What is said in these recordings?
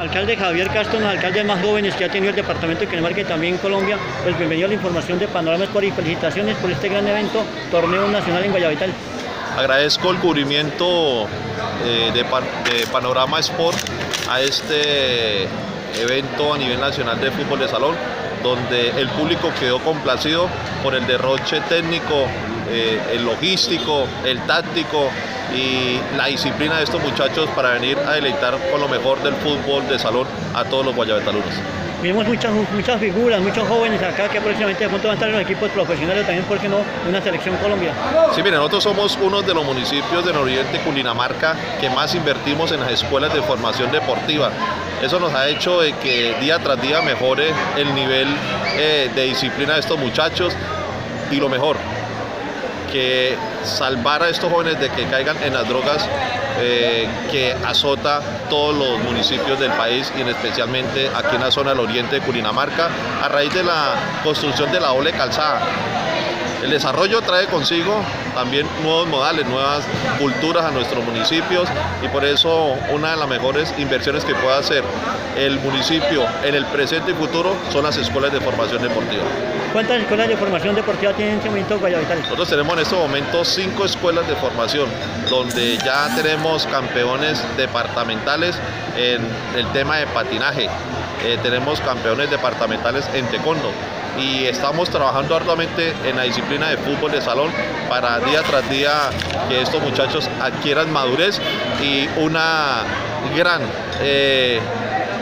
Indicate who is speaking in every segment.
Speaker 1: alcalde Javier Castro, los alcaldes más jóvenes que ha tenido el departamento de Cundinamarca y también Colombia, pues bienvenido a la información de Panorama Sport y felicitaciones por este gran evento, torneo nacional en Guayabital.
Speaker 2: Agradezco el cubrimiento eh, de, de Panorama Sport a este evento a nivel nacional de fútbol de salón, donde el público quedó complacido por el derroche técnico, eh, el logístico, el táctico y la disciplina de estos muchachos para venir a deleitar con lo mejor del fútbol de salón a todos los guayabetalunos.
Speaker 1: Vimos muchas, muchas figuras, muchos jóvenes acá que próximamente de pronto van a estar en los equipos profesionales también, ¿por qué no? Una selección Colombia.
Speaker 2: Sí, miren, nosotros somos uno de los municipios de Noriente, Cundinamarca, que más invertimos en las escuelas de formación deportiva. Eso nos ha hecho de que día tras día mejore el nivel eh, de disciplina de estos muchachos y lo mejor, que salvar a estos jóvenes de que caigan en las drogas eh, que azota todos los municipios del país y especialmente aquí en la zona del oriente de Cundinamarca a raíz de la construcción de la doble calzada. El desarrollo trae consigo también nuevos modales, nuevas culturas a nuestros municipios y por eso una de las mejores inversiones que puede hacer el municipio en el presente y futuro son las escuelas de formación deportiva.
Speaker 1: ¿Cuántas escuelas de formación deportiva tienen en este momento Guayabital?
Speaker 2: Nosotros tenemos en este momento cinco escuelas de formación, donde ya tenemos campeones departamentales en el tema de patinaje, eh, tenemos campeones departamentales en taekwondo, y estamos trabajando arduamente en la disciplina de fútbol de salón para día tras día que estos muchachos adquieran madurez y una gran eh,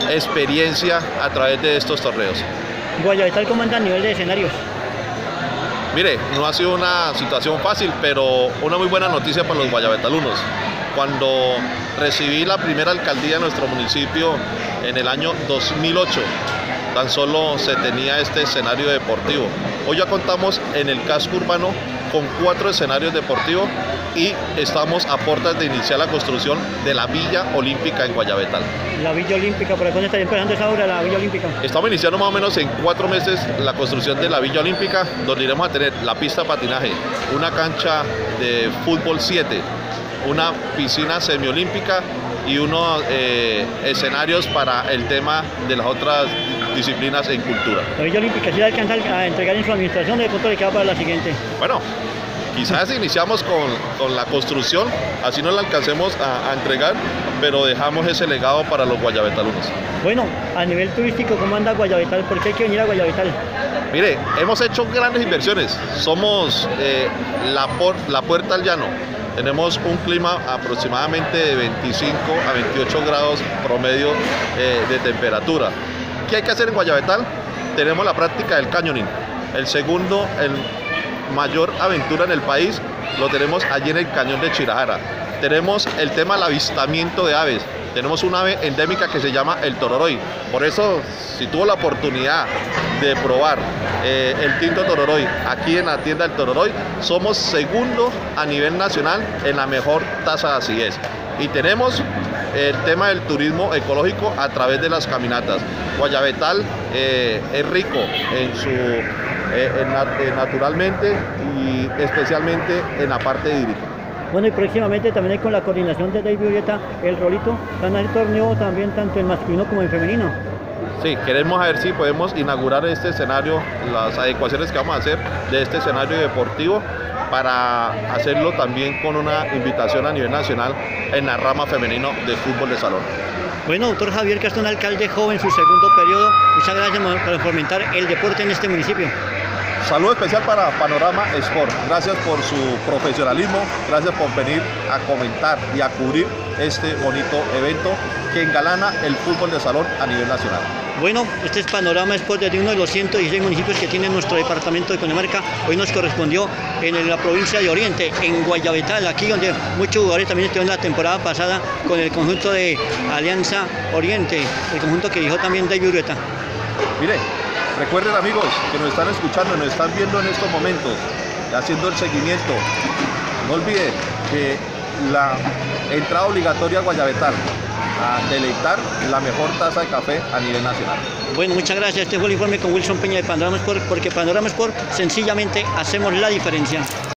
Speaker 2: experiencia a través de estos torneos.
Speaker 1: Guayabital, ¿cómo anda a nivel de escenarios?
Speaker 2: Mire, no ha sido una situación fácil, pero una muy buena noticia para los guayabetalunos. Cuando recibí la primera alcaldía de nuestro municipio en el año 2008, tan solo se tenía este escenario deportivo. Hoy ya contamos en el casco urbano con cuatro escenarios deportivos y estamos a puertas de iniciar la construcción de la Villa Olímpica en Guayabetal.
Speaker 1: La Villa Olímpica, ¿por dónde está empezando esa obra, la Villa Olímpica?
Speaker 2: Estamos iniciando más o menos en cuatro meses la construcción de la Villa Olímpica, donde iremos a tener la pista de patinaje, una cancha de fútbol 7, una piscina semiolímpica y unos eh, escenarios para el tema de las otras disciplinas en cultura.
Speaker 1: La Villa Olímpica, la alcanza a entregar en su administración, de pronto le queda para la siguiente.
Speaker 2: Bueno, quizás iniciamos con, con, la construcción, así no la alcancemos a, a, entregar, pero dejamos ese legado para los guayabetalunos.
Speaker 1: Bueno, a nivel turístico, ¿cómo anda Guayabetal? ¿Por qué hay que venir a Guayabetal?
Speaker 2: Mire, hemos hecho grandes inversiones. Somos eh, la, por, la puerta al llano. Tenemos un clima aproximadamente de 25 a 28 grados promedio eh, de temperatura. ¿Qué hay que hacer en Guayabetal? Tenemos la práctica del cañoning. El segundo, el mayor aventura en el país, lo tenemos allí en el cañón de Chirajara. Tenemos el tema del avistamiento de aves. Tenemos una ave endémica que se llama el tororoy. Por eso, si tuvo la oportunidad de probar eh, el tinto tororoy aquí en la tienda del tororoy, somos segundo a nivel nacional en la mejor tasa de acidez. Y tenemos el tema del turismo ecológico a través de las caminatas. Guayabetal eh, es rico en su, eh, en, en naturalmente y especialmente en la parte hídrica.
Speaker 1: Bueno, y próximamente también hay con la coordinación de David Urieta, el rolito, van a el torneo también tanto en masculino como en femenino.
Speaker 2: Sí, queremos ver si podemos inaugurar este escenario, las adecuaciones que vamos a hacer de este escenario deportivo para hacerlo también con una invitación a nivel nacional en la rama femenino de fútbol de salón.
Speaker 1: Bueno, doctor Javier Castro, un alcalde joven, su segundo periodo, muchas gracias por fomentar el deporte en este municipio.
Speaker 2: Saludo especial para Panorama Sport. Gracias por su profesionalismo, gracias por venir a comentar y a cubrir este bonito evento que engalana el fútbol de salón a nivel nacional.
Speaker 1: Bueno, este es Panorama Sport de uno de los 116 municipios que tiene nuestro departamento de Cundinamarca. Hoy nos correspondió en la provincia de Oriente, en Guayabetal, aquí donde muchos jugadores también estuvieron la temporada pasada con el conjunto de Alianza Oriente, el conjunto que dijo también David Ureta.
Speaker 2: Mire, Recuerden amigos que nos están escuchando, nos están viendo en estos momentos, haciendo el seguimiento. No olviden que la entrada obligatoria a Guayabetal a deleitar la mejor taza de café a nivel nacional.
Speaker 1: Bueno, muchas gracias. Este fue el informe con Wilson Peña de Panorama Sport, porque Panorama Sport sencillamente hacemos la diferencia.